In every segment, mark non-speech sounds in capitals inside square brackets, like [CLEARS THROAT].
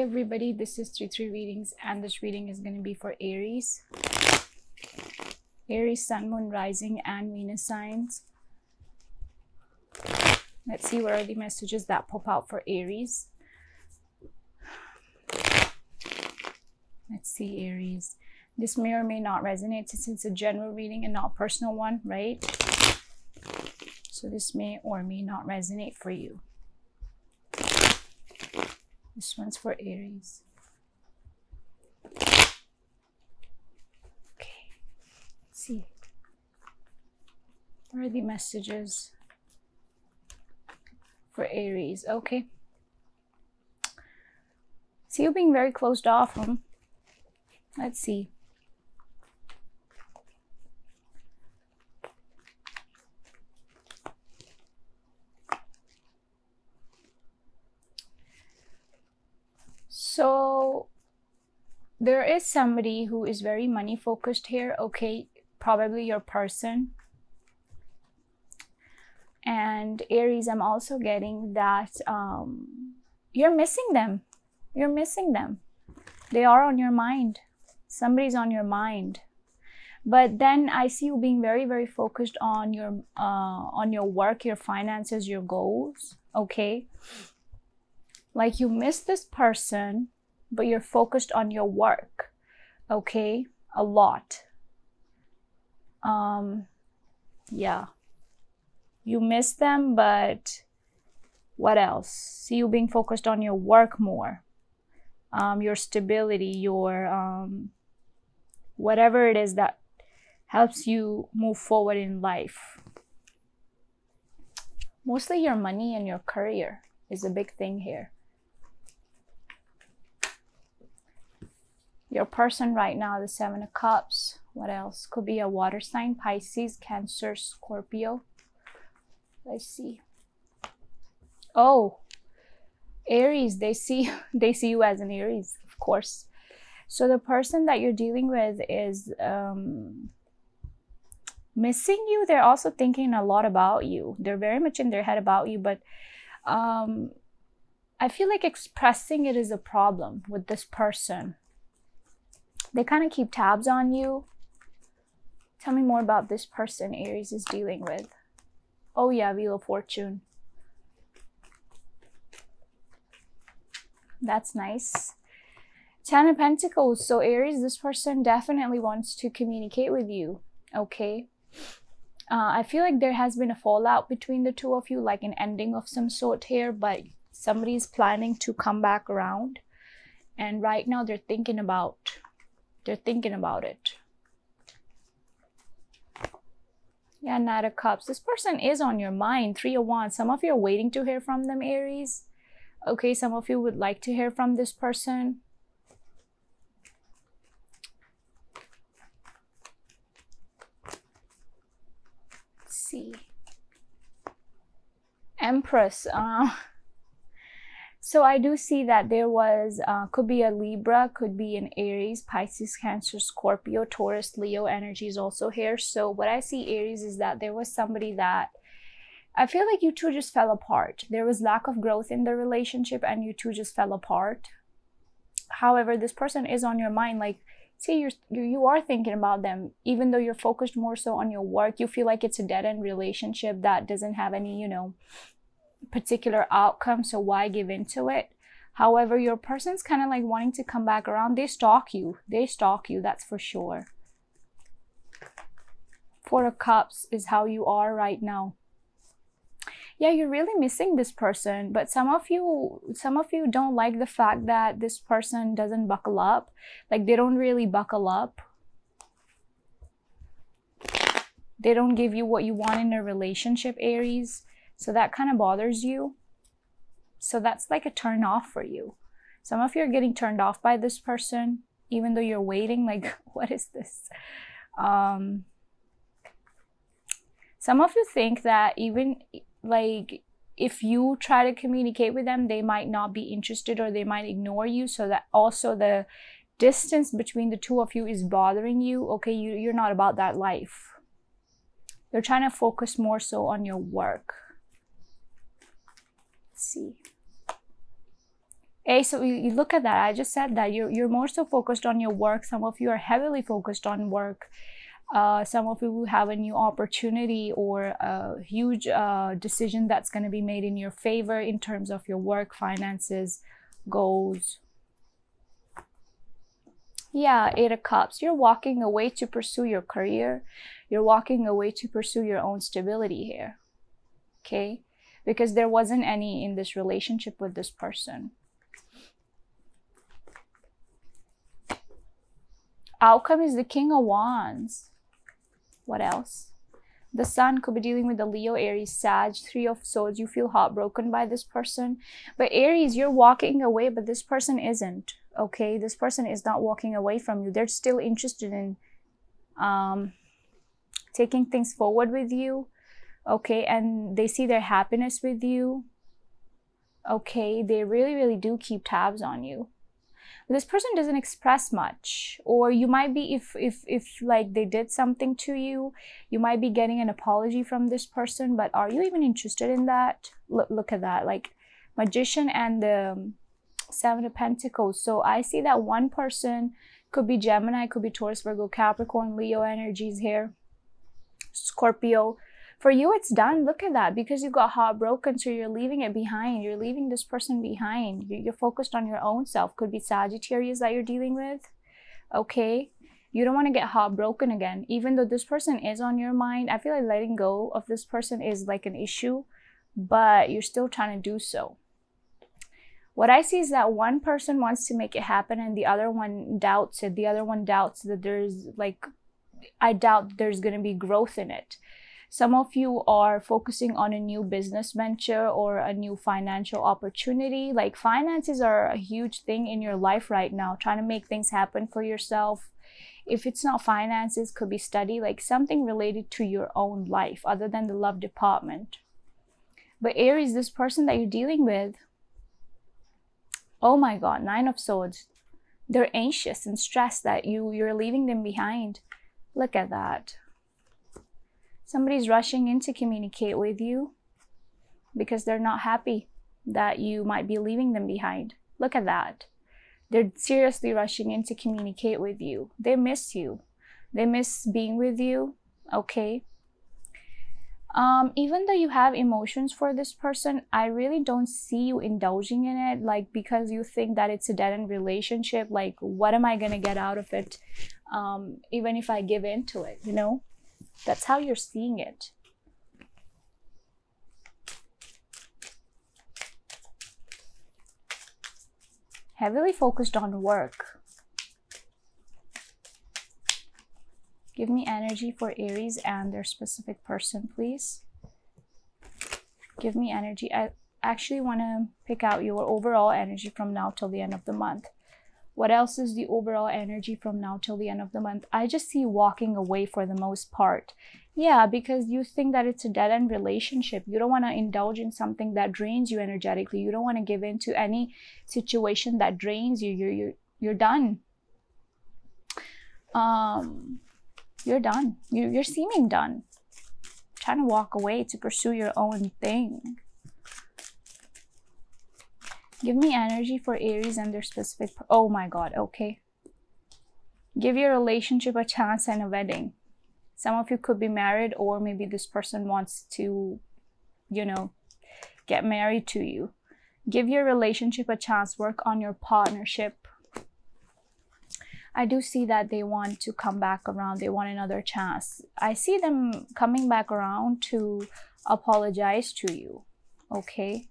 everybody this is 3-3 readings and this reading is going to be for aries. Aries sun moon rising and venus signs. Let's see what are the messages that pop out for aries? Let's see aries. This may or may not resonate since it's a general reading and not a personal one right? So this may or may not resonate for you this one's for Aries. Okay, let's see. What are the messages for Aries? Okay. See you being very closed off, huh? Let's see. So there is somebody who is very money focused here. Okay, probably your person. And Aries, I'm also getting that um, you're missing them. You're missing them. They are on your mind. Somebody's on your mind. But then I see you being very, very focused on your uh, on your work, your finances, your goals. Okay, like you miss this person, but you're focused on your work. Okay? A lot. Um, yeah. You miss them, but what else? See you being focused on your work more. Um, your stability, your um, whatever it is that helps you move forward in life. Mostly your money and your career is a big thing here. Your person right now, the Seven of Cups. What else? Could be a water sign, Pisces, Cancer, Scorpio. Let's see. Oh, Aries. They see [LAUGHS] they see you as an Aries, of course. So the person that you're dealing with is um, missing you. They're also thinking a lot about you. They're very much in their head about you, but um, I feel like expressing it is a problem with this person they kind of keep tabs on you. Tell me more about this person Aries is dealing with. Oh yeah, Wheel of Fortune. That's nice. Ten of Pentacles. So Aries, this person definitely wants to communicate with you. Okay. Uh, I feel like there has been a fallout between the two of you, like an ending of some sort here, but somebody's planning to come back around. And right now they're thinking about they're thinking about it. Yeah, Knight of Cups. This person is on your mind. Three of Wands. Some of you are waiting to hear from them, Aries. Okay, some of you would like to hear from this person. Let's see. Empress. Uh, [LAUGHS] so I do see that there was, uh, could be a Libra, could be an Aries, Pisces, Cancer, Scorpio, Taurus, Leo energy is also here. So what I see Aries is that there was somebody that I feel like you two just fell apart. There was lack of growth in the relationship and you two just fell apart. However, this person is on your mind. Like, say you're, you are thinking about them, even though you're focused more so on your work, you feel like it's a dead end relationship that doesn't have any, you know, particular outcome, so why give into it? However, your person's kind of like wanting to come back around. They stalk you. They stalk you, that's for sure. Four of Cups is how you are right now. Yeah, you're really missing this person, but some of you some of you don't like the fact that this person doesn't buckle up. Like they don't really buckle up. They don't give you what you want in a relationship, Aries. So that kind of bothers you. So that's like a turn off for you. Some of you are getting turned off by this person, even though you're waiting, like, [LAUGHS] what is this? Um, some of you think that even like if you try to communicate with them, they might not be interested or they might ignore you. So that also the distance between the two of you is bothering you. Okay, you, you're not about that life. You're trying to focus more so on your work see. Hey, so you, look at that. I just said that you're, you're more so focused on your work. Some of you are heavily focused on work. Uh, some of you will have a new opportunity or a huge uh, decision that's going to be made in your favor in terms of your work, finances, goals. Yeah, Eight of Cups. You're walking away to pursue your career. You're walking away to pursue your own stability here. Okay? Because there wasn't any in this relationship with this person. Outcome is the King of Wands. What else? The Sun could be dealing with the Leo, Aries, Sag, Three of Swords. You feel heartbroken by this person. But Aries, you're walking away, but this person isn't. Okay? This person is not walking away from you. They're still interested in um, taking things forward with you. Okay? And they see their happiness with you. Okay? They really, really do keep tabs on you this person doesn't express much or you might be if if if like they did something to you you might be getting an apology from this person but are you even interested in that look, look at that like magician and the um, seven of pentacles so i see that one person could be gemini could be taurus virgo capricorn leo energies here scorpio for you it's done. Look at that because you got heartbroken so you're leaving it behind. You're leaving this person behind. You're focused on your own self. Could be sagittarius that you're dealing with okay? You don't want to get heartbroken again. Even though this person is on your mind i feel like letting go of this person is like an issue but you're still trying to do so. What i see is that one person wants to make it happen and the other one doubts it. The other one doubts that there's like i doubt there's going to be growth in it some of you are focusing on a new business venture or a new financial opportunity. Like finances are a huge thing in your life right now, trying to make things happen for yourself. If it's not finances, could be study, like something related to your own life other than the love department. But Aries, this person that you're dealing with, oh my God, Nine of Swords. They're anxious and stressed that you you're leaving them behind. Look at that. Somebody's rushing in to communicate with you because they're not happy that you might be leaving them behind. Look at that. They're seriously rushing in to communicate with you. They miss you. They miss being with you. Okay. Um, even though you have emotions for this person, I really don't see you indulging in it, like because you think that it's a dead end relationship. Like, what am I gonna get out of it? Um, even if I give in to it, you know? That's how you're seeing it. Heavily focused on work. Give me energy for Aries and their specific person, please. Give me energy. I actually want to pick out your overall energy from now till the end of the month. What else is the overall energy from now till the end of the month? I just see walking away for the most part. Yeah, because you think that it's a dead end relationship. You don't want to indulge in something that drains you energetically. You don't want to give in to any situation that drains you. You're you're you're done. Um you're done. You you're seeming done. Trying to walk away to pursue your own thing. Give me energy for Aries and their specific. oh my God. Okay. Give your relationship a chance and a wedding. Some of you could be married, or maybe this person wants to, you know, get married to you. Give your relationship a chance. Work on your partnership. I do see that they want to come back around. They want another chance. I see them coming back around to apologize to you. Okay.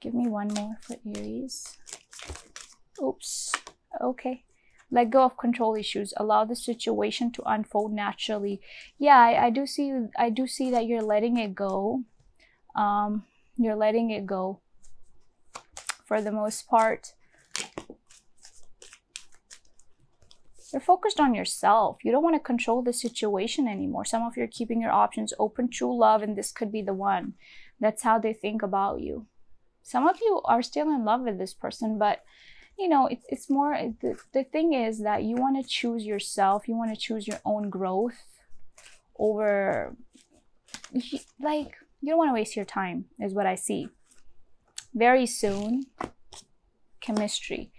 Give me one more for Aries. Oops. Okay. Let go of control issues. Allow the situation to unfold naturally. Yeah, I, I do see. I do see that you're letting it go. Um, you're letting it go. For the most part, you're focused on yourself. You don't want to control the situation anymore. Some of you are keeping your options open. True love, and this could be the one. That's how they think about you some of you are still in love with this person but you know it's, it's more the, the thing is that you want to choose yourself you want to choose your own growth over like you don't want to waste your time is what i see very soon chemistry.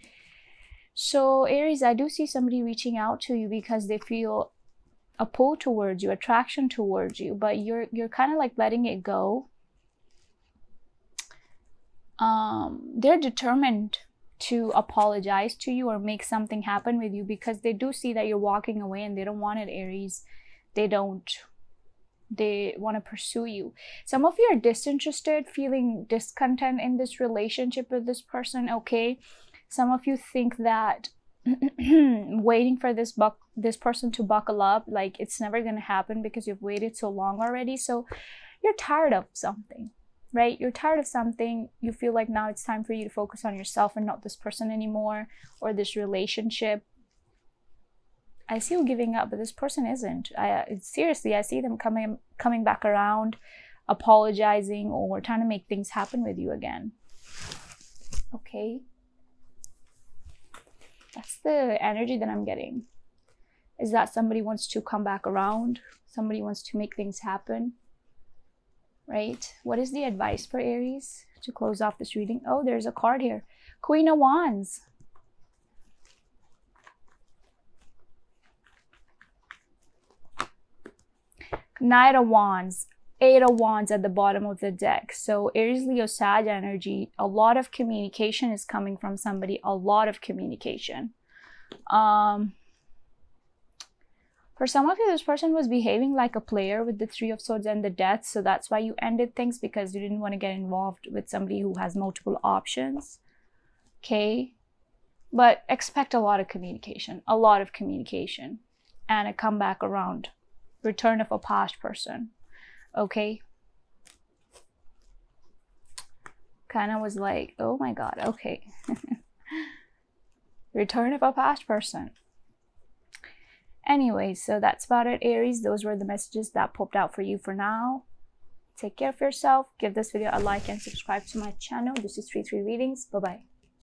So, Aries, I do see somebody reaching out to you because they feel a pull towards you, attraction towards you, but you're you're kind of like letting it go. Um, they're determined to apologize to you or make something happen with you because they do see that you're walking away and they don't want it, Aries. They don't. They want to pursue you. Some of you are disinterested, feeling discontent in this relationship with this person, okay? Some of you think that [CLEARS THROAT] waiting for this buck this person to buckle up like it's never going to happen because you've waited so long already so you're tired of something right you're tired of something you feel like now it's time for you to focus on yourself and not this person anymore or this relationship i see you giving up but this person isn't i seriously i see them coming coming back around apologizing or trying to make things happen with you again okay that's the energy that I'm getting. Is that somebody wants to come back around? Somebody wants to make things happen? Right? What is the advice for Aries to close off this reading? Oh, there's a card here Queen of Wands. Knight of Wands. Eight of Wands at the bottom of the deck. So Aries, Leo, Sag energy, a lot of communication is coming from somebody, a lot of communication. Um, for some of you, this person was behaving like a player with the Three of Swords and the Death. So that's why you ended things because you didn't want to get involved with somebody who has multiple options. Okay. But expect a lot of communication, a lot of communication, and a comeback around. Return of a past person okay kind of was like oh my god okay [LAUGHS] return of a past person anyway so that's about it aries. Those were the messages that popped out for you for now. Take care of yourself. Give this video a like and subscribe to my channel. This is 33 readings. Bye bye